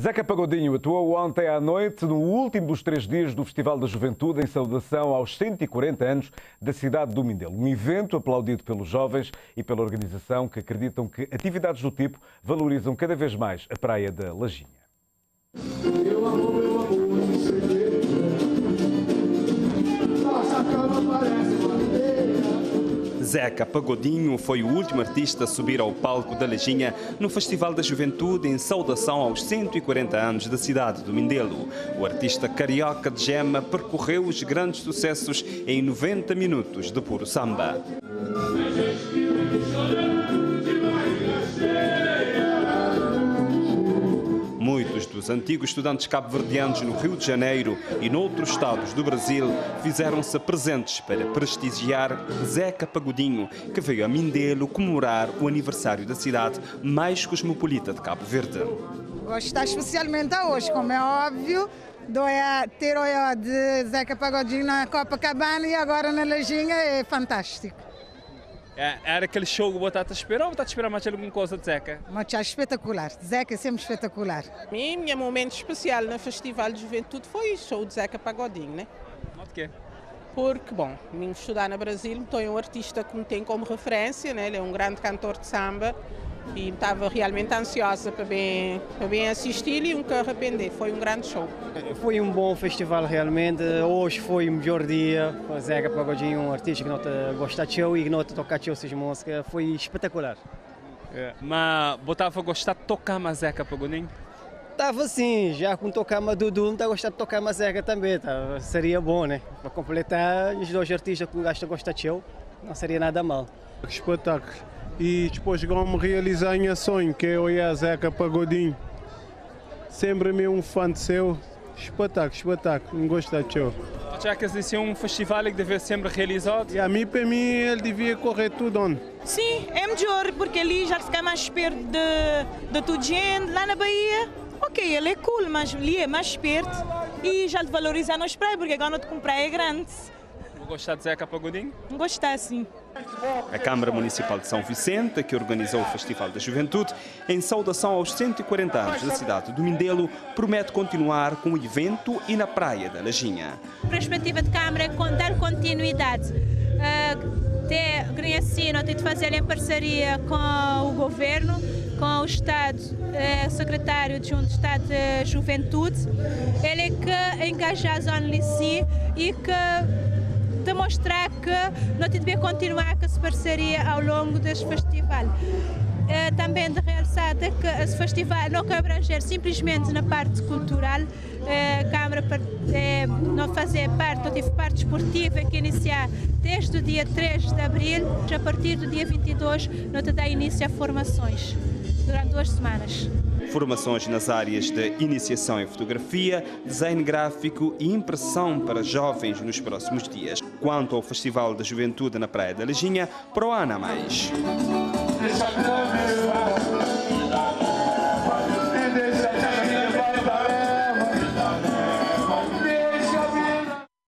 Zeca Pagodinho atuou ontem à noite no último dos três dias do Festival da Juventude em saudação aos 140 anos da cidade do Mindelo. Um evento aplaudido pelos jovens e pela organização que acreditam que atividades do tipo valorizam cada vez mais a praia da Lajinha. Zeca Pagodinho foi o último artista a subir ao palco da Lejinha no Festival da Juventude em saudação aos 140 anos da cidade do Mindelo. O artista carioca de gema percorreu os grandes sucessos em 90 minutos de puro samba. Dos antigos estudantes cabo-verdianos no Rio de Janeiro e noutros estados do Brasil fizeram-se presentes para prestigiar Zeca Pagodinho, que veio a Mindelo comemorar o aniversário da cidade mais cosmopolita de Cabo Verde. Gostar especialmente hoje, como é óbvio, ter o de Zeca Pagodinho na Copacabana e agora na Lajinha é fantástico. É, era aquele show que você está a esperar ou está a esperar mais alguma coisa de Zeca? Mas é espetacular. Zeca é sempre espetacular. Mim, meu momento especial no Festival de Juventude foi o show de Zeca Pagodinho, né? Por quê? Porque, bom, vim estudar no Brasil, estou um artista que me tem como referência, né? Ele é um grande cantor de samba e estava realmente ansiosa para bem, para bem assistir e nunca arrepender. Foi um grande show. Foi um bom festival realmente. Hoje foi o melhor dia. O Zeca Pagodinho, um artista que não gosta de show e que não toca de suas músicas. Foi espetacular. É. Mas botava a gostar de tocar mais Zeca Pagodinho? Estava sim, já com tocar uma Dudu, não está gostando de tocar uma Zeca também. Tá? Seria bom, né? Para completar os dois artistas que gostam de show, não seria nada mal. Que espetáculo! E depois vamos realizar minha sonho, que é o Zeca Pagodinho. Sempre me um fã de seu. Espetáculo, espetáculo, não gosto de show. Já que esse é um festival que deve ser sempre realizado? E a mim, para mim, ele devia correr tudo onde? Sim, é melhor, porque ali já fica mais perto de, de tudo gente, lá na Bahia. Ok, ele é cool, mas ali é mais perto e já te valoriza nos praias, porque agora não te comprar é grande. Gostar de Zeca Pagodinho? Gostar, sim. A Câmara Municipal de São Vicente, que organizou o Festival da Juventude, em saudação aos 140 anos da cidade do Mindelo, promete continuar com o evento e na Praia da Lajinha. A perspectiva de Câmara é dar continuidade. Uh, ter, assim, tem de fazer em parceria com o Governo, com o Estado, uh, secretário de Junto de Estado de Juventude, ele é que engaja a zona Lici e que demonstrar que nós devemos continuar com essa parceria ao longo deste festival. É, também de realçar que esse festival não quer abranger simplesmente na parte cultural, é, a Câmara é, não fazer parte, não tive parte esportiva que iniciar desde o dia 3 de abril, a partir do dia 22, não te dá início a formações durante duas semanas. Formações nas áreas de iniciação em fotografia, design gráfico e impressão para jovens nos próximos dias quanto ao Festival da Juventude na Praia da Leginha para o ano a mais.